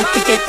I forget